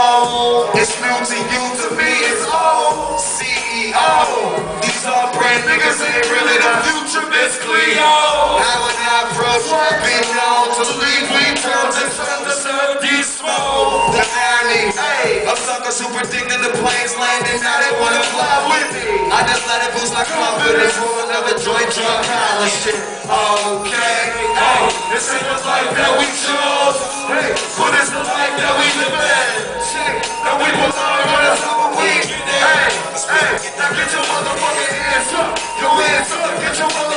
It's new to you, to me it's old. CEO. These all brand niggas ain't really the future, Miss Cleo. Now when I approach, been known to leave we turns and thunder serve these smoke. The irony, hey, of suckers who predicted the planes landing, now they wanna fly with me. I just let it boost my confidence for another joint drug college shit. Okay, hey, this ain't the life that we so